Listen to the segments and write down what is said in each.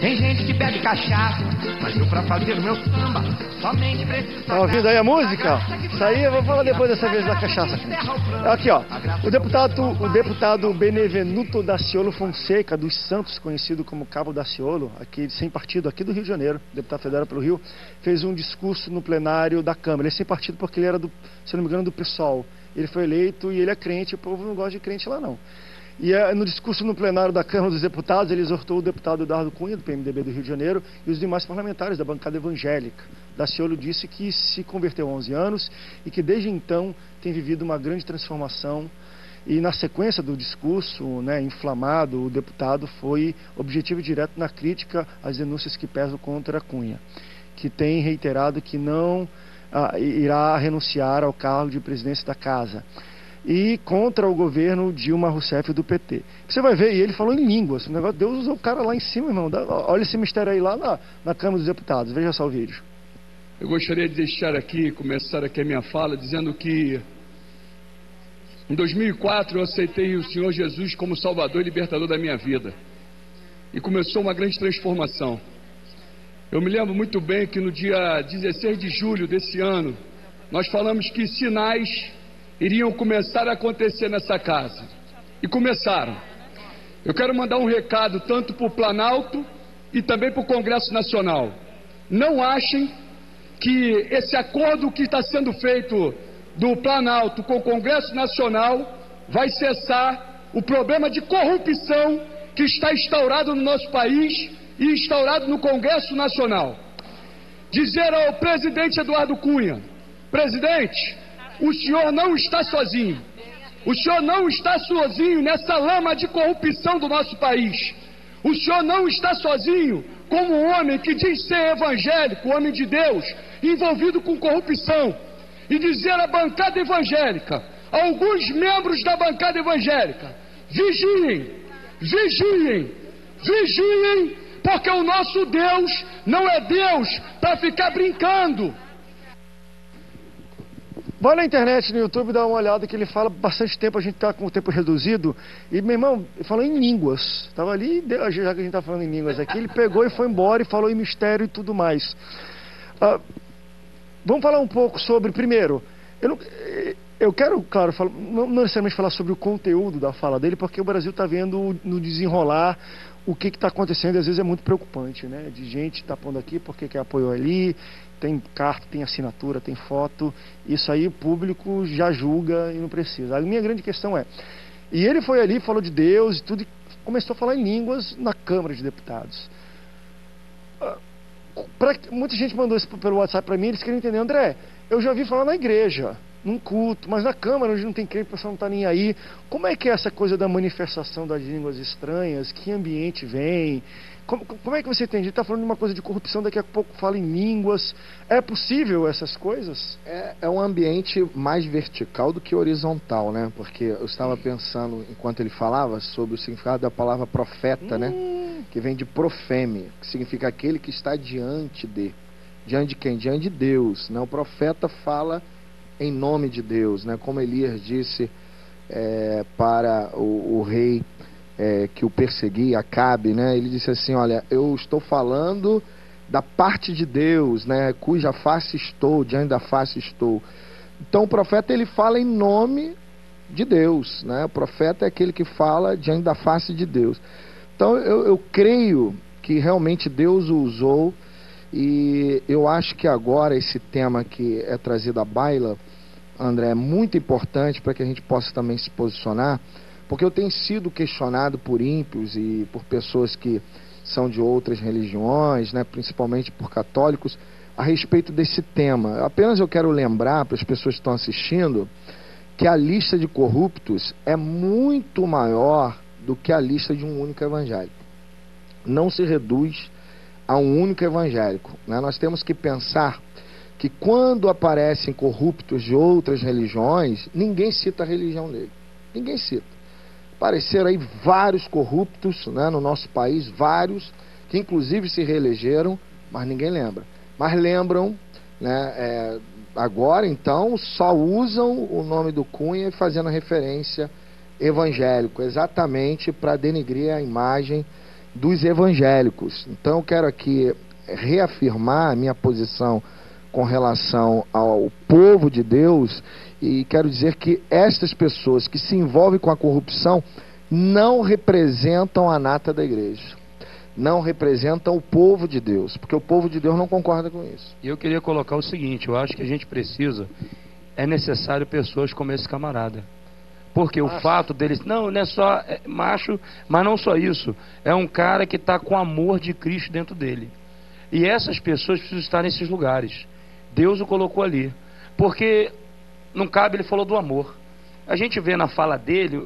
Tem gente que bebe cachaça, mas eu pra fazer o meu samba somente preciso. Tá ouvindo aí a música? Isso aí eu vou falar depois dessa vez da cachaça. Aqui, ó. O deputado, o deputado Benevenuto Daciolo Fonseca, dos Santos, conhecido como Cabo Daciolo, aqui sem partido, aqui do Rio de Janeiro, deputado federal pelo Rio, fez um discurso no plenário da Câmara. Ele é sem partido porque ele era do, se não me engano, do PSOL. Ele foi eleito e ele é crente, o povo não gosta de crente lá não. E é, no discurso no plenário da Câmara dos Deputados, ele exortou o deputado Eduardo Cunha, do PMDB do Rio de Janeiro, e os demais parlamentares da bancada evangélica. Daciolo disse que se converteu há 11 anos e que desde então tem vivido uma grande transformação. E na sequência do discurso né, inflamado, o deputado foi objetivo direto na crítica às denúncias que pesam contra Cunha, que tem reiterado que não ah, irá renunciar ao cargo de presidência da casa e contra o governo Dilma Rousseff do PT. Você vai ver, e ele falou em línguas, o negócio, Deus usou o cara lá em cima, irmão. Olha esse mistério aí lá na, na Câmara dos Deputados, veja só o vídeo. Eu gostaria de deixar aqui, começar aqui a minha fala, dizendo que em 2004 eu aceitei o Senhor Jesus como Salvador e Libertador da minha vida. E começou uma grande transformação. Eu me lembro muito bem que no dia 16 de julho desse ano, nós falamos que sinais iriam começar a acontecer nessa casa. E começaram. Eu quero mandar um recado tanto para o Planalto e também para o Congresso Nacional. Não achem que esse acordo que está sendo feito do Planalto com o Congresso Nacional vai cessar o problema de corrupção que está instaurado no nosso país e instaurado no Congresso Nacional. Dizer ao presidente Eduardo Cunha: presidente, o senhor não está sozinho. O senhor não está sozinho nessa lama de corrupção do nosso país. O senhor não está sozinho como um homem que diz ser evangélico, homem de Deus, envolvido com corrupção. E dizer à bancada evangélica, alguns membros da bancada evangélica, vigiem, vigiem, vigiem, porque o nosso Deus não é Deus para ficar brincando. Vai na internet, no YouTube, dá uma olhada que ele fala bastante tempo, a gente está com o tempo reduzido. E meu irmão, falou em línguas. Estava ali, já que a gente está falando em línguas aqui, ele pegou e foi embora e falou em mistério e tudo mais. Ah, vamos falar um pouco sobre, primeiro, eu, não, eu quero, claro, falar, não necessariamente falar sobre o conteúdo da fala dele, porque o Brasil está vendo no desenrolar o que está acontecendo, às vezes é muito preocupante, né? De gente tá pondo aqui porque quer apoio ali, tem carta, tem assinatura, tem foto. Isso aí o público já julga e não precisa. A minha grande questão é. E ele foi ali, falou de Deus e tudo, e começou a falar em línguas na Câmara de Deputados. Ah, pra, muita gente mandou isso pelo WhatsApp para mim, eles queriam entender, André, eu já vi falar na igreja, num culto, mas na Câmara, onde não tem crente, o pessoal não está nem aí. Como é que é essa coisa da manifestação das línguas estranhas? Que ambiente vem? Como, como, é que você entende? Está falando de uma coisa de corrupção, daqui a pouco fala em línguas. É possível essas coisas? É, é um ambiente mais vertical do que horizontal, né? Porque eu estava pensando, enquanto ele falava, sobre o significado da palavra profeta, né? hum. né? Que vem de profeme, que significa aquele que está diante de. Diante de quem? Diante de Deus. Né? O profeta fala em nome de Deus, né? Como Elias disse é, para o, o rei é, que o perseguia, Acabe, né? Ele disse assim, olha, eu estou falando da parte de Deus, né? Cuja face estou, diante da face estou. Então o profeta ele fala em nome de Deus, né? O profeta é aquele que fala diante da face de Deus. Então eu, eu creio que realmente Deus o usou e eu acho que agora esse tema que é trazido à baila, André, é muito importante para que a gente possa também se posicionar porque eu tenho sido questionado por ímpios e por pessoas que são de outras religiões, né, principalmente por católicos, a respeito desse tema. Apenas eu quero lembrar para as pessoas que estão assistindo que a lista de corruptos é muito maior do que a lista de um único evangélico. Não se reduz a um único evangélico. Né? Nós temos que pensar que quando aparecem corruptos de outras religiões, ninguém cita a religião dele. Ninguém cita. Apareceram aí vários corruptos né, no nosso país, vários, que inclusive se reelegeram, mas ninguém lembra. Mas lembram, né, é, agora então, só usam o nome do Cunha fazendo referência evangélico, exatamente para denigrir a imagem dos evangélicos. Então eu quero aqui reafirmar a minha posição com relação ao povo de Deus e quero dizer que estas pessoas que se envolvem com a corrupção não representam a nata da igreja. Não representam o povo de Deus, porque o povo de Deus não concorda com isso. E eu queria colocar o seguinte: eu acho que a gente precisa, é necessário pessoas como esse camarada. Porque o fato deles. Não, não é só é, macho, mas não só isso. É um cara que está com o amor de Cristo dentro dele. E essas pessoas precisam estar nesses lugares. Deus o colocou ali. Porque não cabe, ele falou do amor. A gente vê na fala dele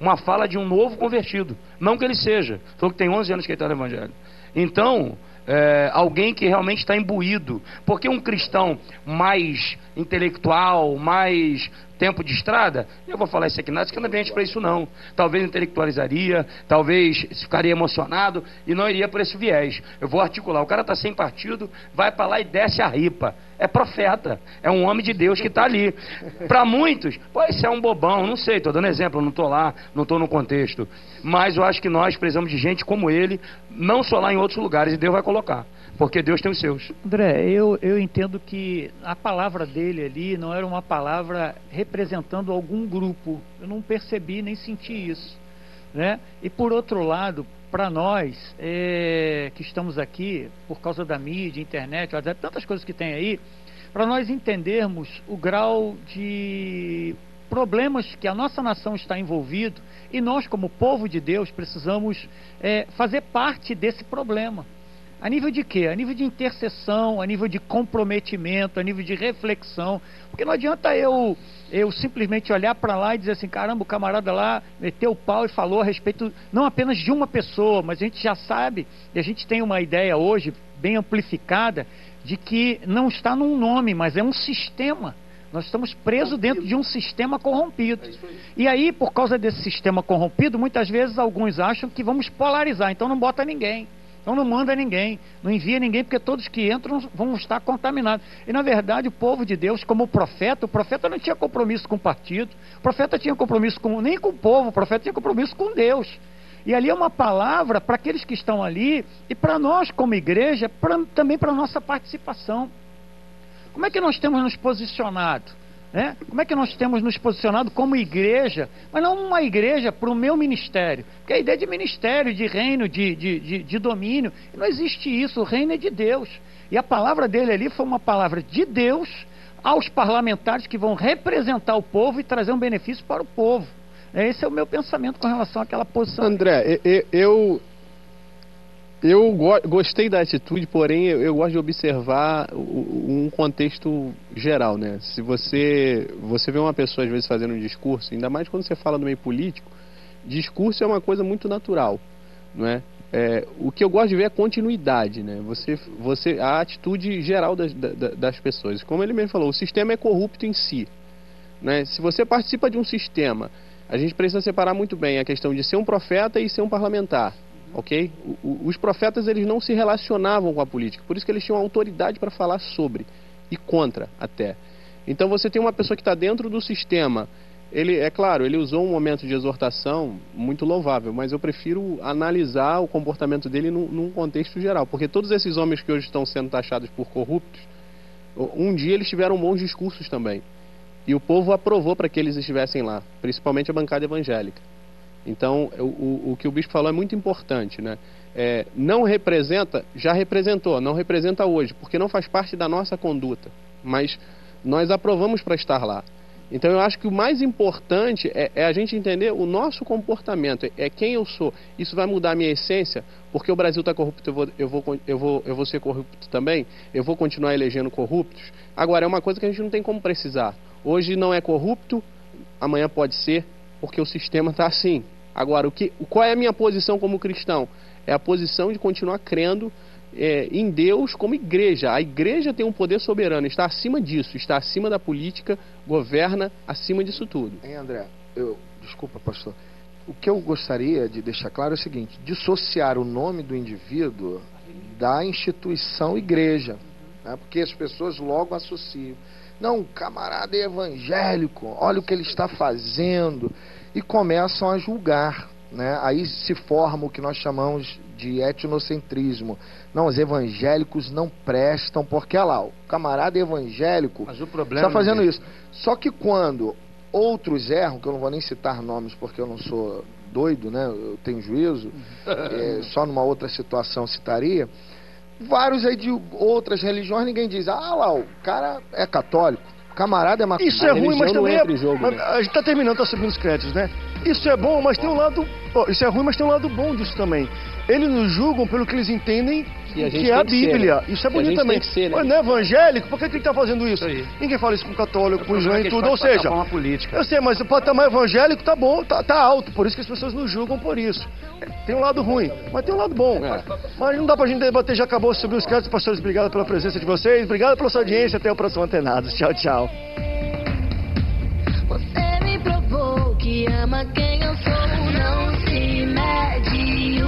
uma fala de um novo convertido. Não que ele seja. Falou que tem 11 anos que ele está no Evangelho. Então, é, alguém que realmente está imbuído. Porque um cristão mais intelectual, mais tempo de estrada, eu vou falar isso aqui, não é ambiente para isso não. Talvez intelectualizaria, talvez ficaria emocionado e não iria por esse viés. Eu vou articular, o cara está sem partido, vai para lá e desce a ripa. É profeta, é um homem de Deus que está ali. Para muitos, esse é um bobão, não sei, estou dando exemplo, não estou lá, não estou no contexto. Mas eu acho que nós precisamos de gente como ele, não só lá em outros lugares, e Deus vai colocar porque Deus tem os seus. André, eu, eu entendo que a palavra dele ali não era uma palavra representando algum grupo. Eu não percebi nem senti isso. Né? E por outro lado, para nós é, que estamos aqui, por causa da mídia, internet, tantas coisas que tem aí, para nós entendermos o grau de problemas que a nossa nação está envolvido e nós, como povo de Deus, precisamos é, fazer parte desse problema. A nível de quê? A nível de intercessão, a nível de comprometimento, a nível de reflexão. Porque não adianta eu, eu simplesmente olhar para lá e dizer assim: caramba, o camarada lá meteu o pau e falou a respeito não apenas de uma pessoa, mas a gente já sabe, e a gente tem uma ideia hoje bem amplificada, de que não está num nome, mas é um sistema. Nós estamos presos dentro de um sistema corrompido. É e aí, por causa desse sistema corrompido, muitas vezes alguns acham que vamos polarizar, então não bota ninguém. Então não manda ninguém, não envia ninguém, porque todos que entram vão estar contaminados. E na verdade, o povo de Deus, como profeta, o profeta não tinha compromisso com o partido, o profeta tinha compromisso com, nem com o povo, o profeta tinha compromisso com Deus. E ali é uma palavra para aqueles que estão ali e para nós, como igreja, pra, também para a nossa participação. Como é que nós temos nos posicionado? Né? Como é que nós temos nos posicionado como igreja, mas não uma igreja para o meu ministério? Porque a ideia de ministério, de reino, de, de, de, de domínio, não existe isso, o reino é de Deus. E a palavra dele ali foi uma palavra de Deus aos parlamentares que vão representar o povo e trazer um benefício para o povo. Esse é o meu pensamento com relação àquela posição. André, eu, eu go gostei da atitude, porém eu, eu gosto de observar um contexto geral, né? Se você você vê uma pessoa às vezes fazendo um discurso, ainda mais quando você fala no meio político, discurso é uma coisa muito natural, não é? é o que eu gosto de ver é continuidade, né? Você, você, a atitude geral das, das pessoas. Como ele mesmo falou, o sistema é corrupto em si. Né? Se você participa de um sistema, a gente precisa separar muito bem a questão de ser um profeta e ser um parlamentar ok? O, os profetas eles não se relacionavam com a política, por isso que eles tinham autoridade para falar sobre e contra até. Então você tem uma pessoa que está dentro do sistema. Ele, é claro, ele usou um momento de exortação muito louvável, mas eu prefiro analisar o comportamento dele num, num contexto geral, porque todos esses homens que hoje estão sendo taxados por corruptos, um dia eles tiveram bons discursos também. E o povo aprovou para que eles estivessem lá, principalmente a bancada evangélica. Então, o, o que o bispo falou é muito importante, né? É, não representa, já representou, não representa hoje, porque não faz parte da nossa conduta, mas nós aprovamos para estar lá. Então eu acho que o mais importante é, é, a gente entender o nosso comportamento, é quem eu sou. Isso vai mudar a minha essência, porque o Brasil está corrupto, eu vou, eu, vou, eu, vou, eu vou ser corrupto também, eu vou continuar elegendo corruptos. Agora, é uma coisa que a gente não tem como precisar. Hoje não é corrupto, amanhã pode ser, porque o sistema está assim. Agora, o que, qual é a minha posição como cristão? É a posição de continuar crendo é, em Deus como igreja. A igreja tem um poder soberano, está acima disso, está acima da política, governa acima disso tudo. Hein, André? Eu, desculpa, pastor. O que eu gostaria de deixar claro é o seguinte: dissociar o nome do indivíduo da instituição igreja. Né? Porque as pessoas logo associam. Não, camarada evangélico, olha o que ele está fazendo e começam a julgar. Né? Aí se forma o que nós chamamos de etnocentrismo. Não, os evangélicos não prestam, porque olha lá, o camarada evangélico Mas o problema. está fazendo é- isso. Só que quando outros erram, que eu não vou nem citar nomes porque eu não sou doido, né? Eu tenho juízo, é, só numa outra situação citaria. Vários aí de outras religiões, ninguém diz, ah lá, o cara é católico, camarada é maconheiro. Isso é ruim, mas também é. jogo, mas né? A gente tá terminando, tá subindo os créditos, né? Isso é bom, mas tem um lado. ó, isso é ruim, mas tem um lado bom disso também. Eles nos julgam pelo que eles entendem Que a que é a que ser, Bíblia. né? Isso é bonito também. ser, né? Mas não é evangélico, por que, que ele tá fazendo isso? Isso. Ninguém fala isso com católico, com é e que tudo. Ou seja, política. eu sei, mas o patamar evangélico tá bom, tá, tá alto, por isso que as pessoas nos julgam por isso. Tem um lado ruim, mas tem um lado bom. É. Mas não dá pra gente debater, já acabou, subiu os créditos, pastores, obrigado pela presença de vocês, obrigado pela sua audiência, até o próximo Antenados. Tchau, tchau. Você me provou que ama quem eu sou, não se mexe.